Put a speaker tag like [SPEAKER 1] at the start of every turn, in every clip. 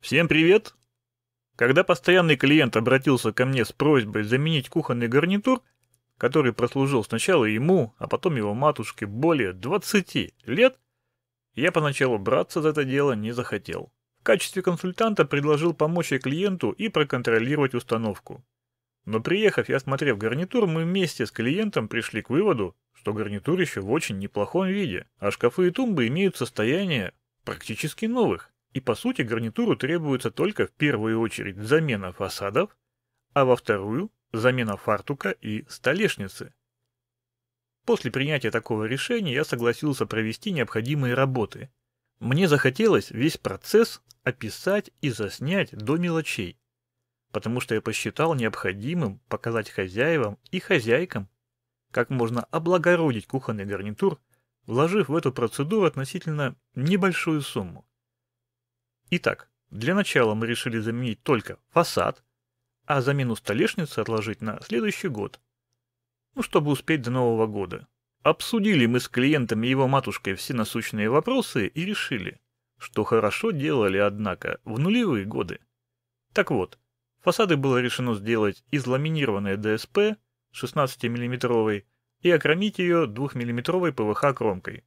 [SPEAKER 1] Всем привет! Когда постоянный клиент обратился ко мне с просьбой заменить кухонный гарнитур, который прослужил сначала ему, а потом его матушке более 20 лет, я поначалу браться за это дело не захотел. В качестве консультанта предложил помочь и клиенту и проконтролировать установку. Но приехав и осмотрев гарнитур, мы вместе с клиентом пришли к выводу, что гарнитур еще в очень неплохом виде, а шкафы и тумбы имеют состояние практически новых. И по сути гарнитуру требуется только в первую очередь замена фасадов, а во вторую – замена фартука и столешницы. После принятия такого решения я согласился провести необходимые работы. Мне захотелось весь процесс описать и заснять до мелочей потому что я посчитал необходимым показать хозяевам и хозяйкам, как можно облагородить кухонный гарнитур, вложив в эту процедуру относительно небольшую сумму. Итак, для начала мы решили заменить только фасад, а замену столешницы отложить на следующий год, ну, чтобы успеть до Нового года. Обсудили мы с клиентом и его матушкой все насущные вопросы и решили, что хорошо делали, однако, в нулевые годы. Так вот, Фасады было решено сделать из ламинированной ДСП 16 мм и окромить ее 2 мм ПВХ кромкой.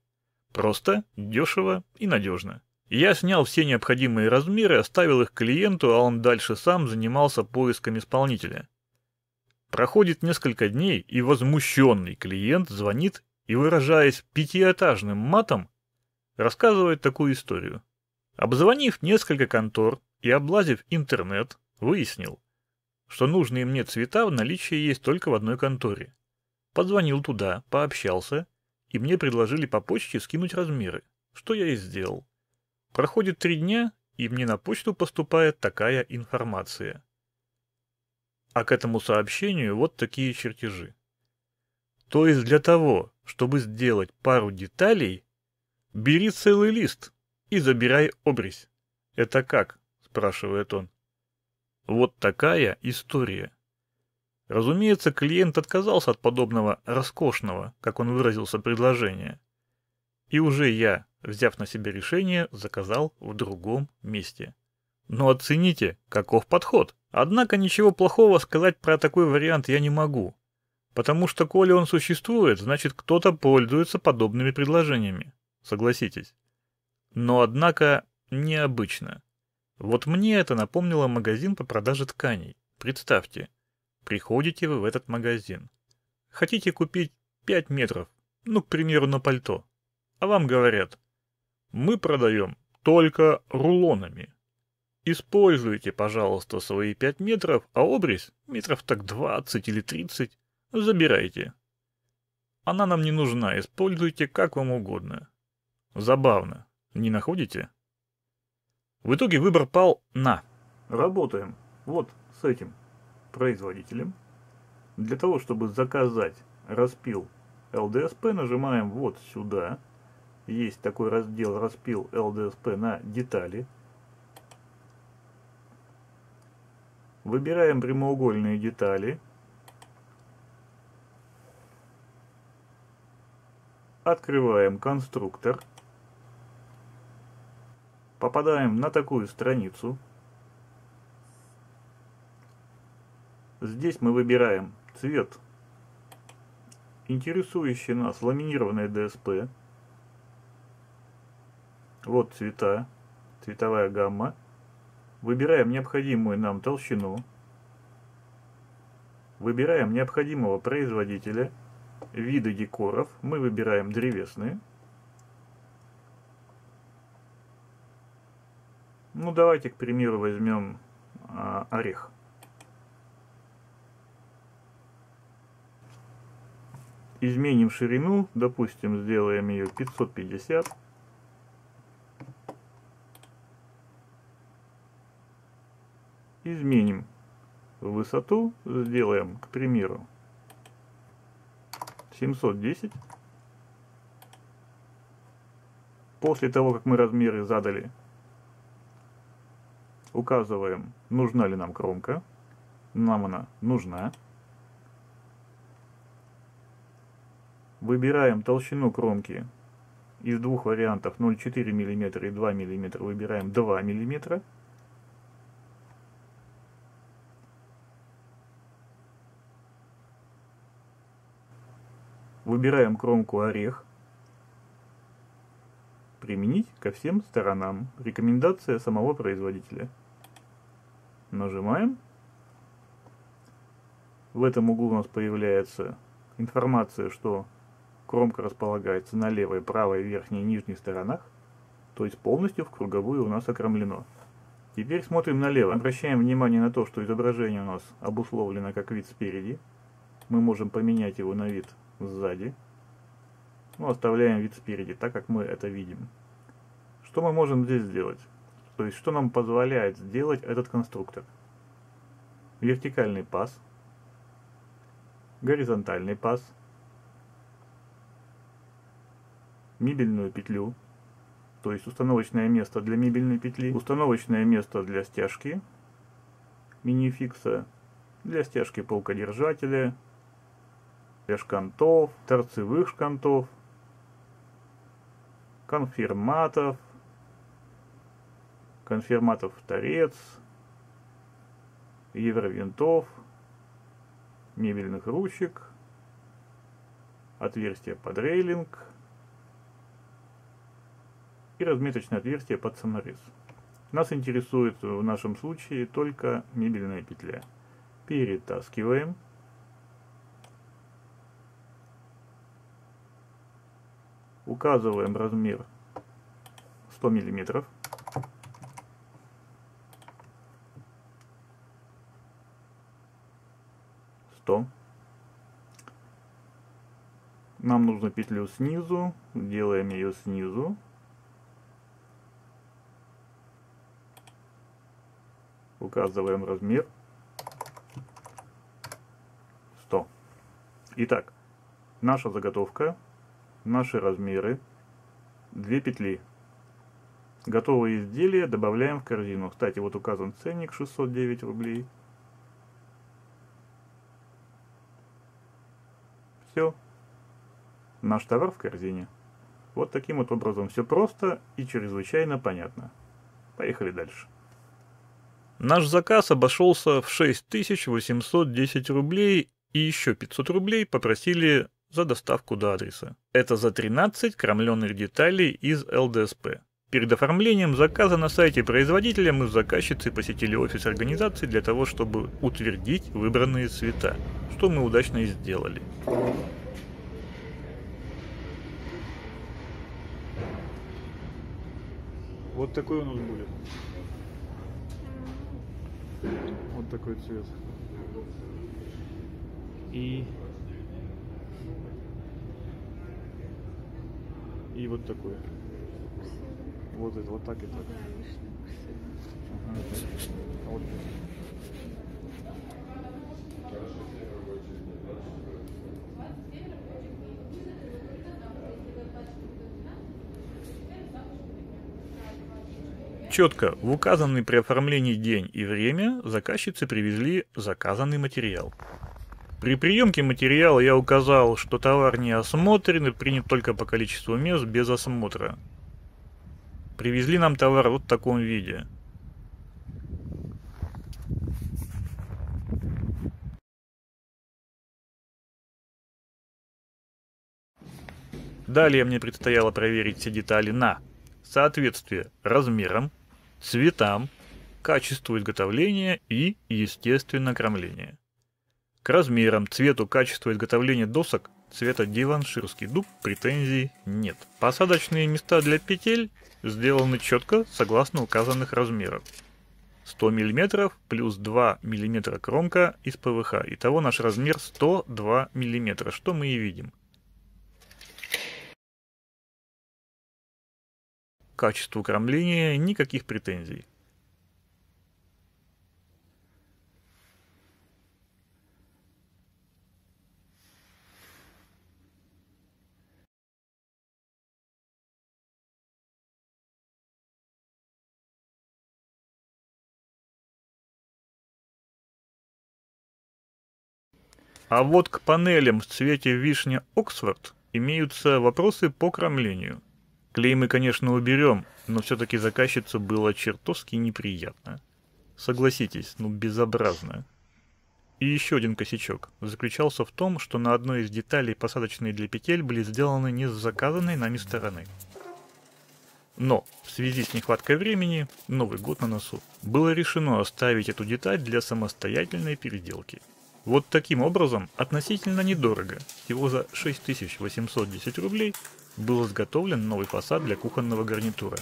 [SPEAKER 1] Просто, дешево и надежно. Я снял все необходимые размеры, оставил их клиенту, а он дальше сам занимался поиском исполнителя. Проходит несколько дней, и возмущенный клиент звонит и, выражаясь пятиэтажным матом, рассказывает такую историю. Обзвонив несколько контор и облазив интернет, Выяснил, что нужные мне цвета в наличии есть только в одной конторе. Позвонил туда, пообщался, и мне предложили по почте скинуть размеры, что я и сделал. Проходит три дня, и мне на почту поступает такая информация. А к этому сообщению вот такие чертежи. То есть для того, чтобы сделать пару деталей, бери целый лист и забирай обрезь. Это как? спрашивает он. Вот такая история. Разумеется, клиент отказался от подобного роскошного, как он выразился, предложения. И уже я, взяв на себя решение, заказал в другом месте. Но оцените, каков подход. Однако ничего плохого сказать про такой вариант я не могу. Потому что, коли он существует, значит кто-то пользуется подобными предложениями. Согласитесь. Но однако необычно. Вот мне это напомнило магазин по продаже тканей. Представьте, приходите вы в этот магазин. Хотите купить 5 метров, ну, к примеру, на пальто. А вам говорят, мы продаем только рулонами. Используйте, пожалуйста, свои 5 метров, а обрезь метров так 20 или 30 забирайте. Она нам не нужна, используйте как вам угодно. Забавно, не находите? В итоге выбор пал на. Работаем вот с этим производителем. Для того, чтобы заказать распил ЛДСП, нажимаем вот сюда. Есть такой раздел распил ЛДСП на детали. Выбираем прямоугольные детали. Открываем конструктор попадаем на такую страницу. Здесь мы выбираем цвет, интересующий нас ламинированное ДСП. Вот цвета, цветовая гамма. Выбираем необходимую нам толщину. Выбираем необходимого производителя. Виды декоров мы выбираем древесные. Ну, давайте, к примеру, возьмем а, орех. Изменим ширину, допустим, сделаем ее 550. Изменим высоту, сделаем, к примеру, 710. После того, как мы размеры задали, указываем, нужна ли нам кромка. нам она нужна. Выбираем толщину кромки из двух вариантов 0,4 мм и 2 мм. Выбираем 2 мм. Выбираем кромку орех. Применить ко всем сторонам. Рекомендация самого производителя. Нажимаем. В этом углу у нас появляется информация, что кромка располагается на левой, правой, верхней и нижней сторонах, то есть полностью в круговую у нас окромлено. Теперь смотрим налево. Обращаем внимание на то, что изображение у нас обусловлено как вид спереди. Мы можем поменять его на вид сзади. Ну, оставляем вид спереди, так как мы это видим. Что мы можем здесь сделать? То есть, что нам позволяет сделать этот конструктор? Вертикальный паз, горизонтальный паз, мебельную петлю, то есть установочное место для мебельной петли, установочное место для стяжки минификса, для стяжки полкодержателя, для шкантов, торцевых шкантов, конфирматов, конфирматов торец, евровинтов, мебельных ручек, отверстие под рейлинг и разметочное отверстие под саморез. Нас интересует в нашем случае только мебельная петля. Перетаскиваем. Указываем размер 100 миллиметров. Сто. Нам нужно петлю снизу, делаем ее снизу. Указываем размер 100. Итак, наша заготовка наши размеры, две петли. Готовые изделия добавляем в корзину. Кстати, вот указан ценник 609 рублей. Все. Наш товар в корзине. Вот таким вот образом все просто и чрезвычайно понятно. Поехали дальше. Наш заказ обошелся в 6810 рублей и еще 500 рублей попросили за доставку до адреса. Это за 13 кромленных деталей из ЛДСП. Перед оформлением заказа на сайте производителя мы с заказчицей посетили офис организации для того, чтобы утвердить выбранные цвета, что мы удачно и сделали. Вот такой у нас будет. Вот такой цвет. И И вот такой. Вот это, вот так и так. Ага. Вот. Четко, в указанный при оформлении день и время заказчицы привезли заказанный материал. При приемке материала я указал, что товар не осмотрен и принят только по количеству мест без осмотра. Привезли нам товар вот в таком виде. Далее мне предстояло проверить все детали на соответствие размерам, цветам, качеству изготовления и, естественно, кромления. К размерам, цвету, качеству изготовления досок цвета диванширский дуб претензий нет. Посадочные места для петель сделаны четко согласно указанных размеров. 100 мм плюс 2 мм кромка из ПВХ. Итого наш размер 102 мм, что мы и видим. Качеству кромления никаких претензий. А вот к панелям в цвете вишня Оксфорд имеются вопросы по кромлению. Клей мы, конечно, уберем, но все-таки заказчице было чертовски неприятно. Согласитесь, ну безобразно. И еще один косячок заключался в том, что на одной из деталей посадочной для петель были сделаны не с заказанной нами стороны. Но в связи с нехваткой времени, Новый год на носу, было решено оставить эту деталь для самостоятельной переделки. Вот таким образом, относительно недорого, всего за 6810 рублей, был изготовлен новый фасад для кухонного гарнитура.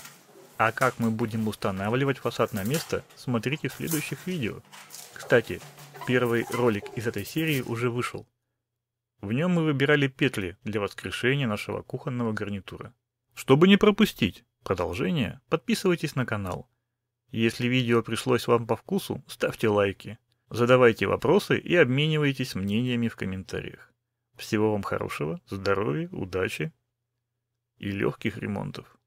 [SPEAKER 1] А как мы будем устанавливать фасад на место, смотрите в следующих видео. Кстати, первый ролик из этой серии уже вышел. В нем мы выбирали петли для воскрешения нашего кухонного гарнитура. Чтобы не пропустить продолжение, подписывайтесь на канал. Если видео пришлось вам по вкусу, ставьте лайки, задавайте вопросы и обменивайтесь мнениями в комментариях. Всего вам хорошего, здоровья, удачи и легких ремонтов.